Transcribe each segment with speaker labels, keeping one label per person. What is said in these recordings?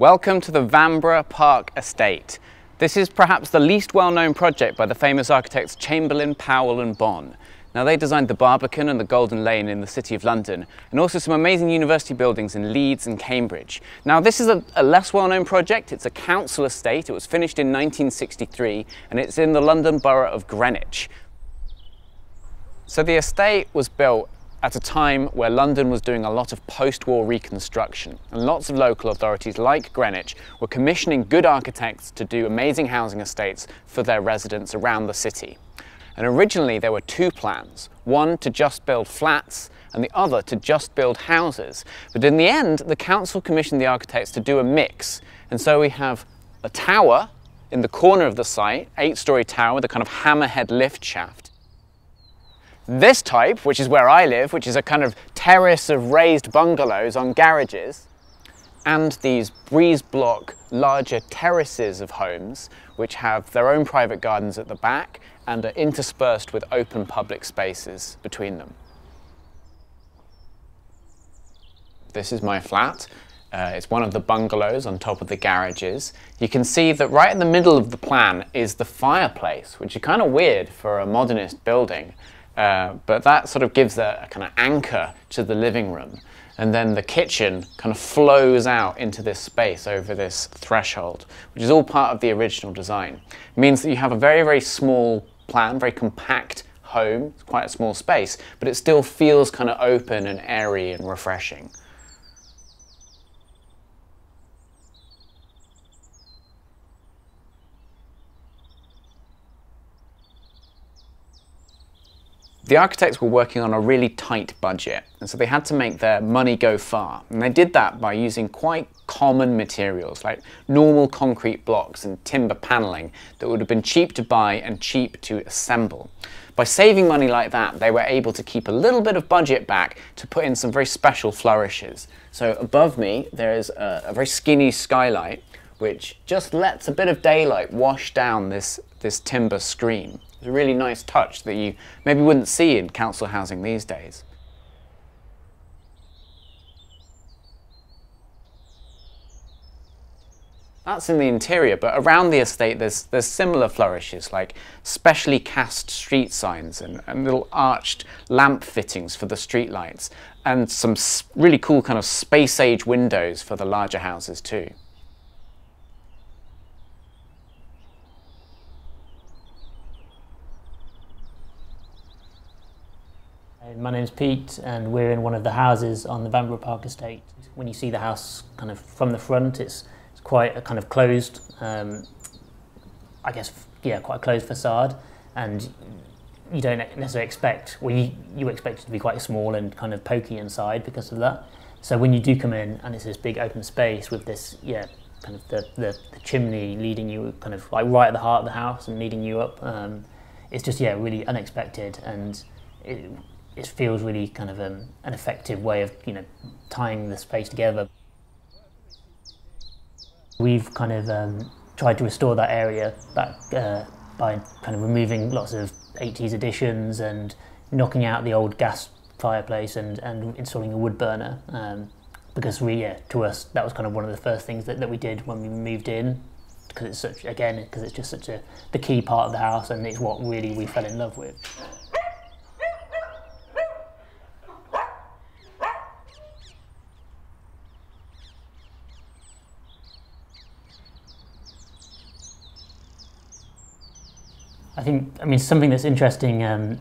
Speaker 1: Welcome to the Vanbrugh Park Estate. This is perhaps the least well-known project by the famous architects Chamberlin, Powell and Bon. Now they designed the Barbican and the Golden Lane in the City of London and also some amazing university buildings in Leeds and Cambridge. Now this is a, a less well-known project, it's a council estate, it was finished in 1963 and it's in the London Borough of Greenwich. So the estate was built at a time where London was doing a lot of post-war reconstruction and lots of local authorities like Greenwich were commissioning good architects to do amazing housing estates for their residents around the city. And originally there were two plans, one to just build flats and the other to just build houses. But in the end, the council commissioned the architects to do a mix. And so we have a tower in the corner of the site, eight-storey tower with a kind of hammerhead lift shaft, this type, which is where I live, which is a kind of terrace of raised bungalows on garages, and these breeze block larger terraces of homes, which have their own private gardens at the back and are interspersed with open public spaces between them. This is my flat. Uh, it's one of the bungalows on top of the garages. You can see that right in the middle of the plan is the fireplace, which is kind of weird for a modernist building. Uh, but that sort of gives a, a kind of anchor to the living room. And then the kitchen kind of flows out into this space over this threshold, which is all part of the original design. It means that you have a very, very small plan, very compact home, it's quite a small space, but it still feels kind of open and airy and refreshing. The architects were working on a really tight budget, and so they had to make their money go far. And they did that by using quite common materials like normal concrete blocks and timber paneling that would have been cheap to buy and cheap to assemble. By saving money like that, they were able to keep a little bit of budget back to put in some very special flourishes. So above me, there is a, a very skinny skylight which just lets a bit of daylight wash down this, this timber screen. It's a really nice touch that you maybe wouldn't see in council housing these days. That's in the interior, but around the estate there's, there's similar flourishes like specially cast street signs and, and little arched lamp fittings for the street lights and some really cool kind of space age windows for the larger houses too.
Speaker 2: My name's Pete and we're in one of the houses on the Vanbrugh Park estate. When you see the house kind of from the front, it's, it's quite a kind of closed, um, I guess, yeah, quite a closed facade and you don't necessarily expect, well, you, you expect it to be quite small and kind of pokey inside because of that. So when you do come in and it's this big open space with this, yeah, kind of the, the, the chimney leading you kind of like right at the heart of the house and leading you up, um, it's just, yeah, really unexpected and it, it feels really kind of um, an effective way of you know tying the space together. We've kind of um, tried to restore that area back uh, by kind of removing lots of 80s additions and knocking out the old gas fireplace and, and installing a wood burner. Um, because we, yeah, to us, that was kind of one of the first things that, that we did when we moved in. Because it's such, again, because it's just such a the key part of the house, and it's what really we fell in love with. I think, I mean, something that's interesting um,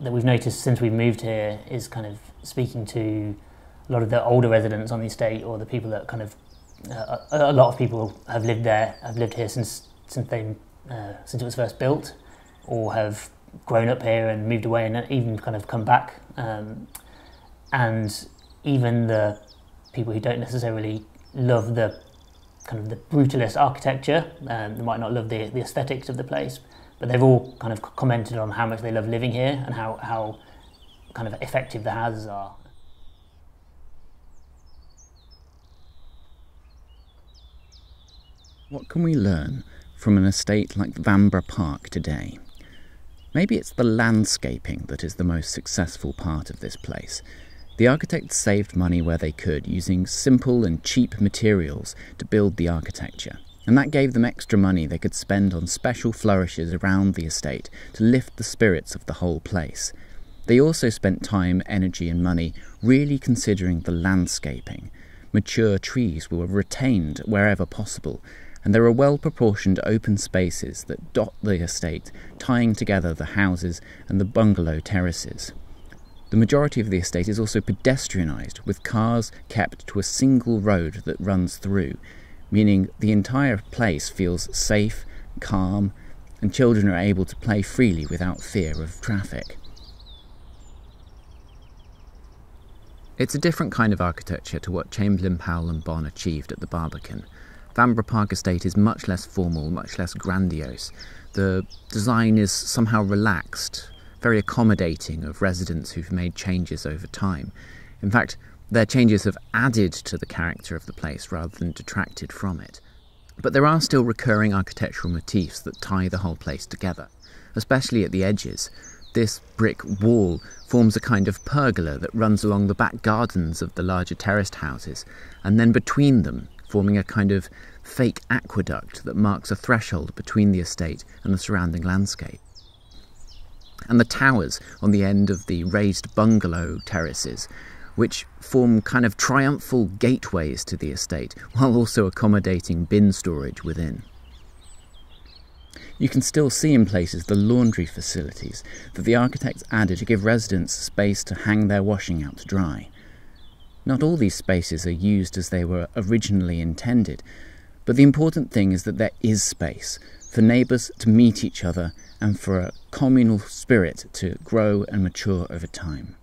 Speaker 2: that we've noticed since we moved here is kind of speaking to a lot of the older residents on the estate or the people that kind of, uh, a, a, lot of people have lived there, have lived here since, since they, uh, since it was first built or have grown up here and moved away and even kind of come back. Um, and even the people who don't necessarily love the kind of the brutalist architecture, um, they might not love the, the aesthetics of the place, but they've all kind of commented on how much they love living here and how, how kind of effective the houses are.
Speaker 3: What can we learn from an estate like Vanbrugh Park today? Maybe it's the landscaping that is the most successful part of this place.
Speaker 1: The architects saved money where they could, using simple and cheap materials to build the architecture. And that gave them extra money they could spend on special flourishes around the estate to lift the spirits of the whole place. They also spent time, energy, and money really considering the landscaping. Mature trees were retained wherever possible, and there are well proportioned open spaces that dot the estate, tying together the houses and the bungalow terraces. The majority of the estate is also pedestrianised, with cars kept to a single road that runs through, meaning the entire place feels safe, calm, and children are able to play freely without fear of traffic. It's a different kind of architecture to what Chamberlin, Powell, and Bon achieved at the Barbican. Vanbrugh Park Estate is much less formal, much less grandiose. The design is somehow relaxed, very accommodating of residents who've made changes over time. In fact, their changes have added to the character of the place rather than detracted from it. But there are still recurring architectural motifs that tie the whole place together, especially at the edges. This brick wall forms a kind of pergola that runs along the back gardens of the larger terraced houses, and then between them, forming a kind of fake aqueduct that marks a threshold between the estate and the surrounding landscape. And the towers on the end of the raised bungalow terraces, which form kind of triumphal gateways to the estate, while also accommodating bin storage within. You can still see in places the laundry facilities that the architects added to give residents space to hang their washing out to dry. Not all these spaces are used as they were originally intended, but the important thing is that there is space for neighbours to meet each other and for a communal spirit to grow and mature over time.